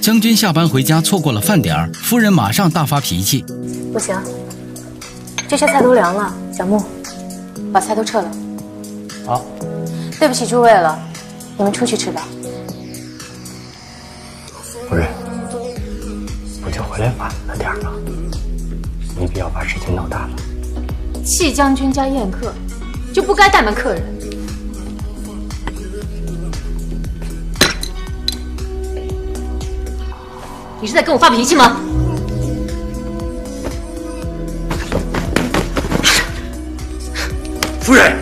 将军下班回家错过了饭点儿，夫人马上大发脾气。不行，这些菜都凉了。小木，把菜都撤了。好。对不起诸位了，你们出去吃吧。夫人，不就回来晚了点吗？没必要把事情闹大了。戚将军家宴客，就不该怠慢客人。你是在跟我发脾气吗？夫人，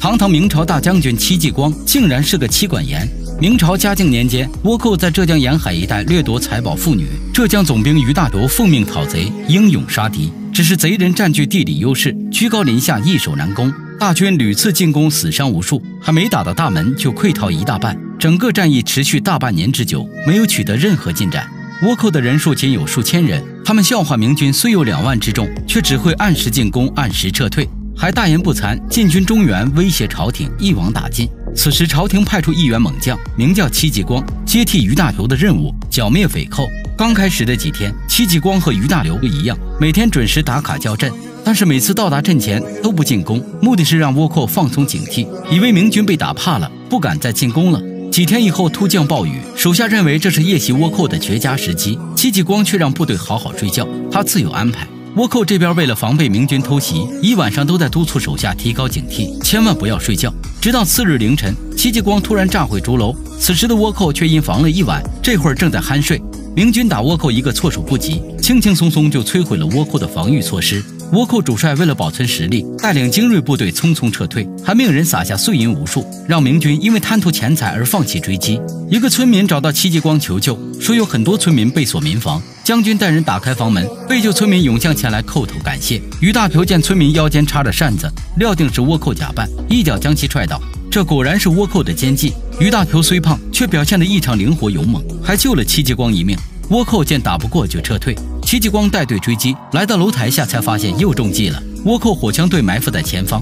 堂堂明朝大将军戚继光，竟然是个妻管严。明朝嘉靖年间，倭寇在浙江沿海一带掠夺财宝妇女，浙江总兵于大糅奉命讨贼，英勇杀敌。只是贼人占据地理优势，居高临下，易守难攻。大军屡次进攻，死伤无数，还没打到大门就溃逃一大半。整个战役持续大半年之久，没有取得任何进展。倭寇的人数仅有数千人，他们笑话明军虽有两万之众，却只会按时进攻，按时撤退，还大言不惭进军中原，威胁朝廷一网打尽。此时，朝廷派出一员猛将，名叫戚继光，接替于大糅的任务，剿灭匪寇。刚开始的几天，戚继光和于大糅一样，每天准时打卡交阵，但是每次到达阵前都不进攻，目的是让倭寇放松警惕，以为明军被打怕了，不敢再进攻了。几天以后，突降暴雨，手下认为这是夜袭倭寇的绝佳时机，戚继光却让部队好好睡觉，他自有安排。倭寇这边为了防备明军偷袭，一晚上都在督促手下提高警惕，千万不要睡觉。直到次日凌晨，戚继光突然炸毁竹楼，此时的倭寇却因防了一晚，这会儿正在酣睡。明军打倭寇一个措手不及，轻轻松松就摧毁了倭寇的防御措施。倭寇主帅为了保存实力，带领精锐部队匆匆撤退，还命人撒下碎银无数，让明军因为贪图钱财而放弃追击。一个村民找到戚继光求救，说有很多村民被锁民房，将军带人打开房门，被救村民涌向前来叩头感谢。于大糅见村民腰间插着扇子，料定是倭寇假扮，一脚将其踹倒。这果然是倭寇的奸计。于大糅虽胖，却表现得异常灵活勇猛，还救了戚继光一命。倭寇见打不过就撤退，戚继光带队追击，来到楼台下才发现又中计了。倭寇火枪队埋伏在前方，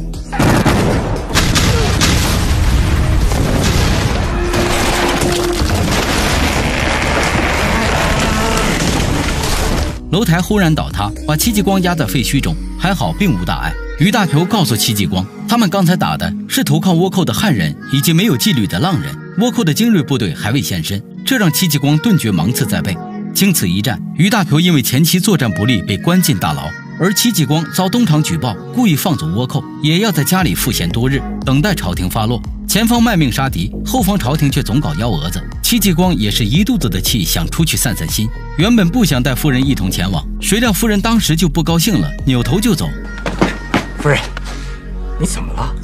楼台忽然倒塌，把戚继光压在废墟中，还好并无大碍。于大球告诉戚继光，他们刚才打的是投靠倭寇的汉人以及没有纪律的浪人，倭寇的精锐部队还未现身，这让戚继光顿觉芒刺在背。经此一战，于大糅因为前期作战不利被关进大牢，而戚继光遭东厂举报，故意放走倭寇，也要在家里赋闲多日，等待朝廷发落。前方卖命杀敌，后方朝廷却总搞幺蛾子。戚继光也是一肚子的气，想出去散散心。原本不想带夫人一同前往，谁料夫人当时就不高兴了，扭头就走。夫人，你怎么了？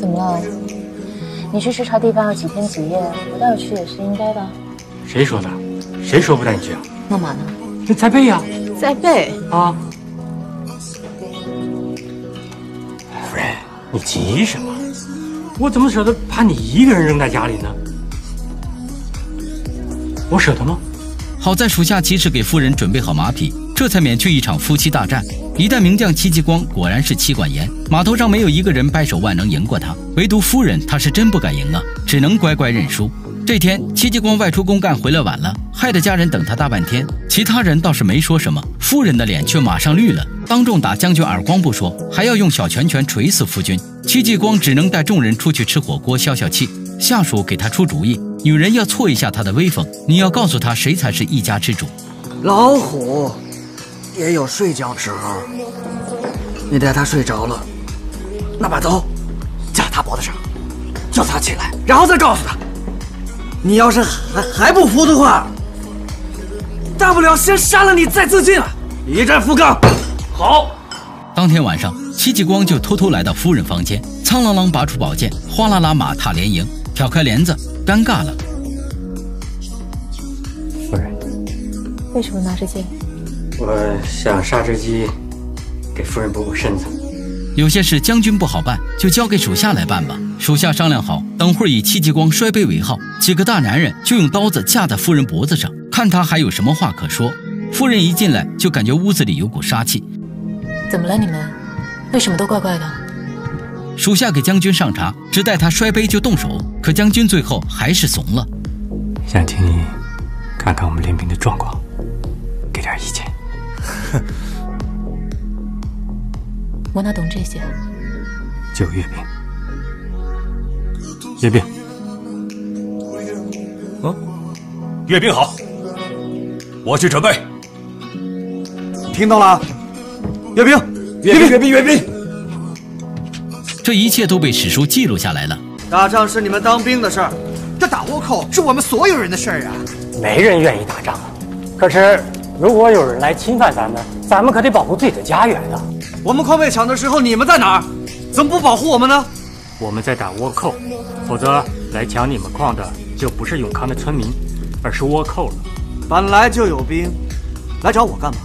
怎么了？你去视察地方要几天几夜，我带我去也是应该的。谁说的？谁说不带你去啊？那马呢？这在背呀，在背啊。夫人，你急什么？我怎么舍得把你一个人扔在家里呢？我舍得吗？好在属下及时给夫人准备好马匹，这才免去一场夫妻大战。一代名将戚继光果然是妻管严，码头上没有一个人掰手腕能赢过他，唯独夫人，他是真不敢赢啊，只能乖乖认输。这天，戚继光外出公干回来晚了，害得家人等他大半天。其他人倒是没说什么，夫人的脸却马上绿了，当众打将军耳光不说，还要用小拳拳捶死夫君。戚继光只能带众人出去吃火锅消消气。下属给他出主意，女人要挫一下他的威风，你要告诉他谁才是一家之主。老虎也有睡觉时候，你待他睡着了，那把刀架他脖子上，叫他起来，然后再告诉他。你要是还还不服的话，大不了先杀了你再自尽啊！一战复杠。好。当天晚上，戚继光就偷偷来到夫人房间，苍啷啷拔出宝剑，哗啦啦马踏连营，挑开帘子，尴尬了。夫人，为什么拿着剑？我想杀只鸡，给夫人补补身子。有些事将军不好办，就交给属下来办吧。属下商量好，等会儿以戚继光摔杯为号，几个大男人就用刀子架在夫人脖子上，看他还有什么话可说。夫人一进来就感觉屋子里有股杀气。怎么了你们？为什么都怪怪的？属下给将军上茶，只待他摔杯就动手，可将军最后还是怂了。想请你看看我们练兵的状况，给点意见。我哪懂这些？九月兵，阅兵。嗯，阅兵好，我去准备。听到了，阅兵，阅兵，阅兵，阅兵。这一切都被史书记录下来了。打仗是你们当兵的事儿，这打倭寇是我们所有人的事儿啊。没人愿意打仗，可是如果有人来侵犯咱们，咱们可得保护自己的家园啊。我们矿被抢的时候，你们在哪儿？怎么不保护我们呢？我们在打倭寇，否则来抢你们矿的就不是永康的村民，而是倭寇了。本来就有兵，来找我干嘛？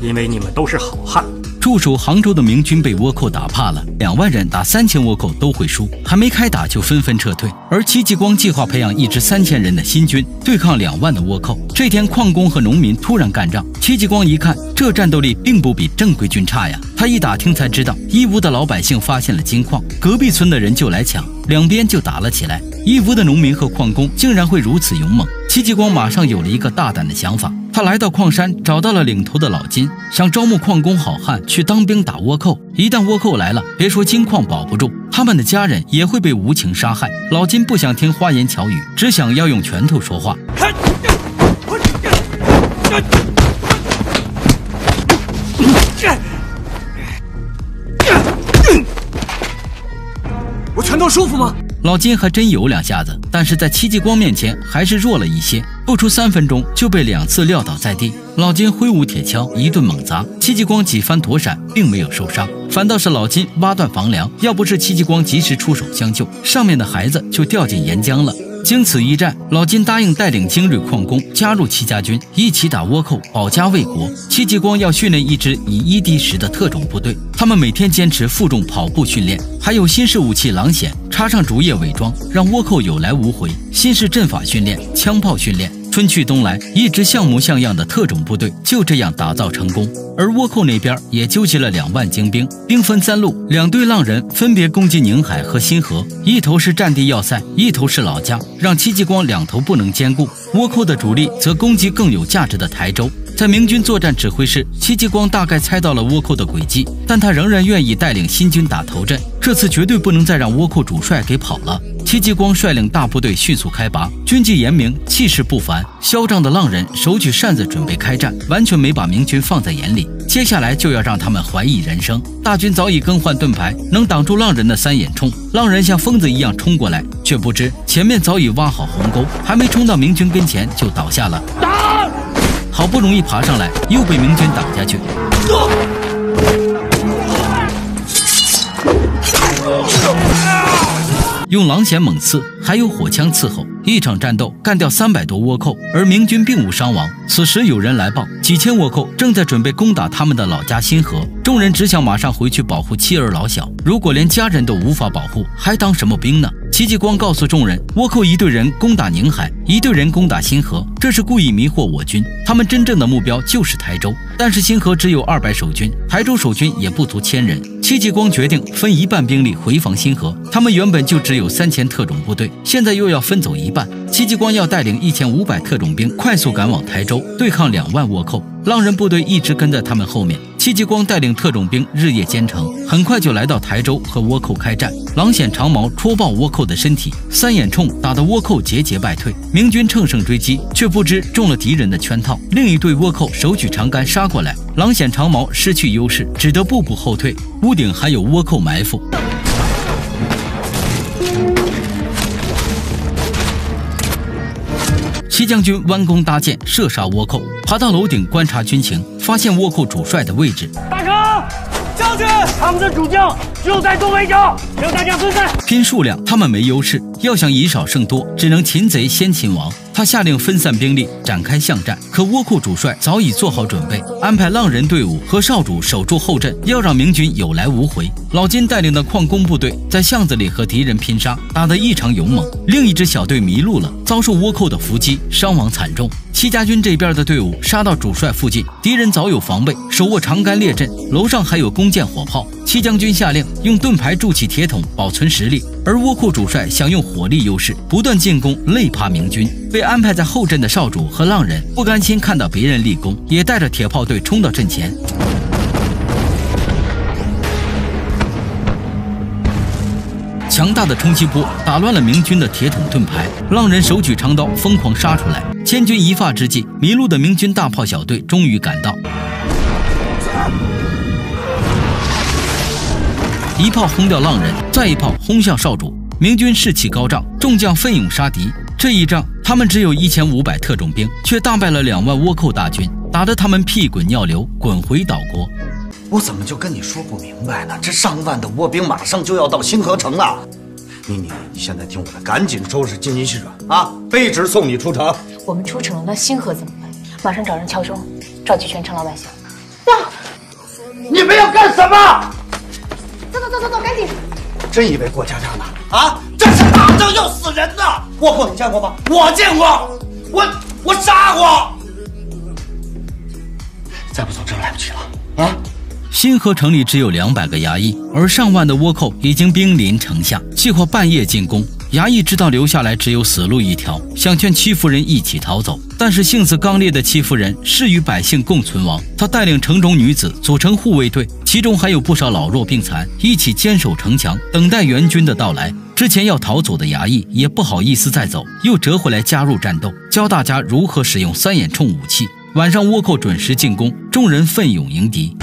因为你们都是好汉。驻守杭州的明军被倭寇打怕了，两万人打三千倭寇都会输，还没开打就纷纷撤退。而戚继光计划培养一支三千人的新军对抗两万的倭寇。这天，矿工和农民突然干仗，戚继光一看，这战斗力并不比正规军差呀。他一打听才知道，义乌的老百姓发现了金矿，隔壁村的人就来抢，两边就打了起来。义乌的农民和矿工竟然会如此勇猛，戚继光马上有了一个大胆的想法。他来到矿山，找到了领头的老金，想招募矿工好汉去当兵打倭寇。一旦倭寇来了，别说金矿保不住，他们的家人也会被无情杀害。老金不想听花言巧语，只想要用拳头说话。我拳头舒服吗？老金还真有两下子，但是在戚继光面前还是弱了一些。不出三分钟就被两次撂倒在地。老金挥舞铁锹一顿猛砸，戚继光几番躲闪，并没有受伤，反倒是老金挖断房梁。要不是戚继光及时出手相救，上面的孩子就掉进岩浆了。经此一战，老金答应带领精锐矿工加入戚家军，一起打倭寇，保家卫国。戚继光要训练一支以一敌十的特种部队，他们每天坚持负重跑步训练，还有新式武器狼筅，插上竹叶伪装，让倭寇有来无回。新式阵法训练，枪炮训练。春去冬来，一支像模像样的特种部队就这样打造成功。而倭寇那边也纠集了两万精兵，兵分三路，两队浪人分别攻击宁海和新河，一头是战地要塞，一头是老家，让戚继光两头不能兼顾。倭寇的主力则攻击更有价值的台州。在明军作战指挥室，戚继光大概猜到了倭寇的诡计，但他仍然愿意带领新军打头阵。这次绝对不能再让倭寇主帅给跑了。戚继光率领大部队迅速开拔，军纪严明，气势不凡。嚣张的浪人手举扇子准备开战，完全没把明军放在眼里。接下来就要让他们怀疑人生。大军早已更换盾牌，能挡住浪人的三眼冲。浪人像疯子一样冲过来，却不知前面早已挖好鸿沟，还没冲到明军跟前就倒下了。打！好不容易爬上来，又被明军挡下去。用狼筅猛刺，还有火枪伺候，一场战斗干掉三百多倭寇，而明军并无伤亡。此时有人来报，几千倭寇正在准备攻打他们的老家新河。众人只想马上回去保护妻儿老小，如果连家人都无法保护，还当什么兵呢？戚继光告诉众人，倭寇一队人攻打宁海，一队人攻打新河，这是故意迷惑我军。他们真正的目标就是台州，但是新河只有二百守军，台州守军也不足千人。戚继光决定分一半兵力回防新河。他们原本就只有三千特种部队，现在又要分走一半。戚继光要带领一千五百特种兵快速赶往台州，对抗两万倭寇。浪人部队一直跟在他们后面。戚继光带领特种兵日夜兼程，很快就来到台州和倭寇开战。狼显长矛戳爆倭寇的身体，三眼冲打得倭寇节节败退。明军乘胜追击，却不知中了敌人的圈套。另一队倭寇手举长杆杀过来，狼显长矛失去优势，只得步步后退。屋顶还有倭寇埋伏。戚将军弯弓搭箭，射杀倭寇，爬到楼顶观察军情，发现倭寇主帅的位置。大哥，将军，他们的主将就在东北角，让大家分散。拼数量，他们没优势，要想以少胜多，只能擒贼先擒王。他下令分散兵力，展开巷战。可倭寇主帅早已做好准备，安排浪人队伍和少主守住后阵，要让明军有来无回。老金带领的矿工部队在巷子里和敌人拼杀，打得异常勇猛。另一支小队迷路了，遭受倭寇的伏击，伤亡惨重。戚家军这边的队伍杀到主帅附近，敌人早有防备，手握长杆列阵，楼上还有弓箭火炮。戚将军下令用盾牌筑起铁桶，保存实力。而倭寇主帅想用火力优势，不断进攻，累趴明军。被安排在后阵的少主和浪人不甘心看到别人立功，也带着铁炮队冲到阵前。强大的冲击波打乱了明军的铁桶盾牌，浪人手举长刀疯狂杀出来。千钧一发之际，迷路的明军大炮小队终于赶到，一炮轰掉浪人，再一炮轰向少主。明军士气高涨，众将奋勇杀敌。这一仗，他们只有一千五百特种兵，却大败了两万倭寇大军，打得他们屁滚尿流，滚回岛国。我怎么就跟你说不明白呢？这上万的倭兵马上就要到新河城了，你你你现在听我的，赶紧收拾金银细软啊，卑职送你出城。我们出城了，那星河怎么办？马上找人敲钟，召集全城老百姓。你们要干什么？走走走走走，赶紧！真以为过家家呢？啊，这是打仗要死人的！倭寇你见过吗？我见过，我我杀过。再不走，真来不及了啊！新河城里只有两百个衙役，而上万的倭寇已经兵临城下，计划半夜进攻。衙役知道留下来只有死路一条，想劝戚夫人一起逃走，但是性子刚烈的戚夫人誓与百姓共存亡。她带领城中女子组成护卫队，其中还有不少老弱病残，一起坚守城墙，等待援军的到来。之前要逃走的衙役也不好意思再走，又折回来加入战斗，教大家如何使用三眼冲武器。晚上倭寇准时进攻，众人奋勇迎敌。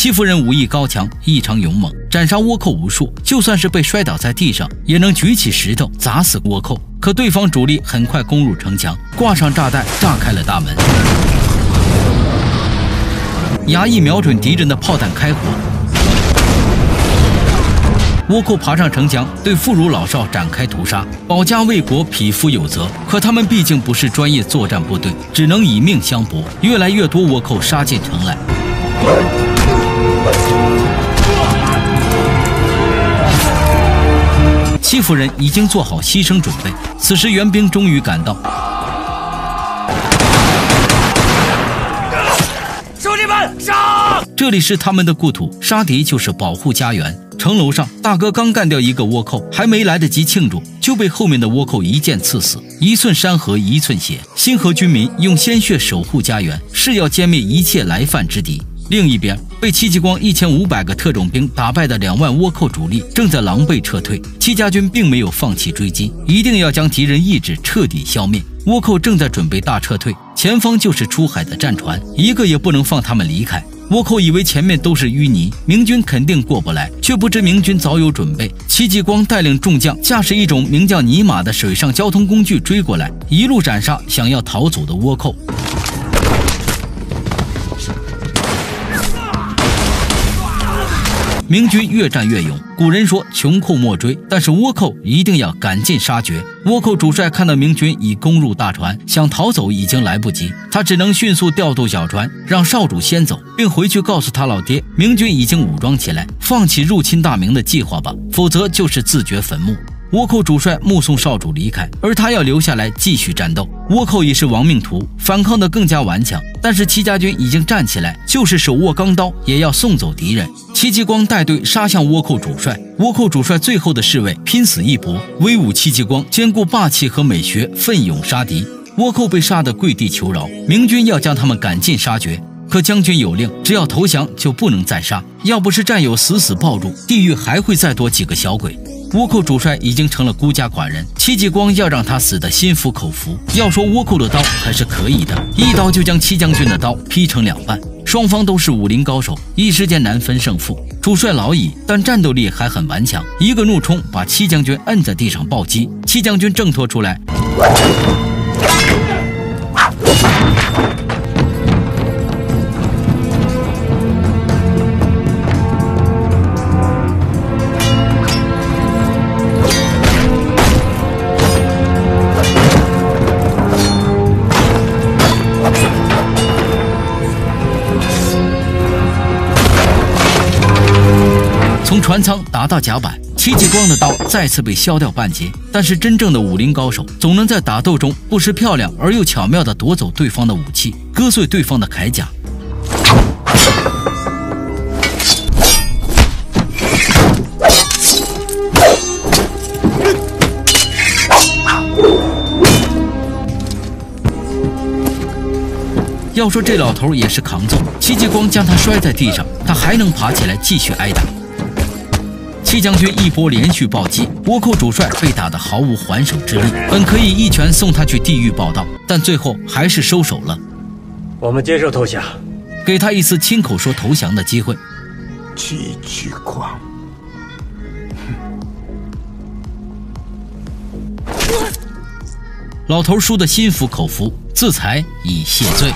戚夫人武艺高强，异常勇猛，斩杀倭寇无数。就算是被摔倒在地上，也能举起石头砸死倭寇。可对方主力很快攻入城墙，挂上炸弹，炸开了大门。衙役瞄准敌人的炮弹开火。倭寇爬上城墙，对妇孺老少展开屠杀。保家卫国，匹夫有责。可他们毕竟不是专业作战部队，只能以命相搏。越来越多倭寇杀进城来。夫人已经做好牺牲准备。此时援兵终于赶到。兄弟们，杀！这里是他们的故土，杀敌就是保护家园。城楼上，大哥刚干掉一个倭寇，还没来得及庆祝，就被后面的倭寇一剑刺死。一寸山河一寸血，新河军民用鲜血守护家园，誓要歼灭一切来犯之敌。另一边，被戚继光一千五百个特种兵打败的两万倭寇主力正在狼狈撤退。戚家军并没有放弃追击，一定要将敌人意志彻底消灭。倭寇正在准备大撤退，前方就是出海的战船，一个也不能放他们离开。倭寇以为前面都是淤泥，明军肯定过不来，却不知明军早有准备。戚继光带领众将驾驶一种名叫尼玛的水上交通工具追过来，一路斩杀想要逃走的倭寇。明军越战越勇，古人说穷寇莫追，但是倭寇一定要赶尽杀绝。倭寇主帅看到明军已攻入大船，想逃走已经来不及，他只能迅速调度小船，让少主先走，并回去告诉他老爹，明军已经武装起来，放弃入侵大明的计划吧，否则就是自掘坟墓。倭寇主帅目送少主离开，而他要留下来继续战斗。倭寇已是亡命徒，反抗得更加顽强。但是戚家军已经站起来，就是手握钢刀，也要送走敌人。戚继光带队杀向倭寇主帅，倭寇主帅最后的侍卫拼死一搏，威武戚继光兼顾霸气和美学，奋勇杀敌。倭寇被杀得跪地求饶，明军要将他们赶尽杀绝。可将军有令，只要投降就不能再杀。要不是战友死死抱住，地狱还会再多几个小鬼。倭寇主帅已经成了孤家寡人，戚继光要让他死得心服口服。要说倭寇的刀还是可以的，一刀就将戚将军的刀劈成两半。双方都是武林高手，一时间难分胜负。主帅老矣，但战斗力还很顽强，一个怒冲把戚将军摁在地上暴击。戚将军挣脱出来。从船舱打到甲板，戚继光的刀再次被削掉半截。但是真正的武林高手，总能在打斗中不失漂亮而又巧妙地夺走对方的武器，割碎对方的铠甲。要说这老头也是扛揍，戚继光将他摔在地上，他还能爬起来继续挨打。戚将军一波连续暴击，倭寇主帅被打得毫无还手之力，本可以一拳送他去地狱报道，但最后还是收手了。我们接受投降，给他一次亲口说投降的机会。戚继光，老头输得心服口服，自裁以谢罪。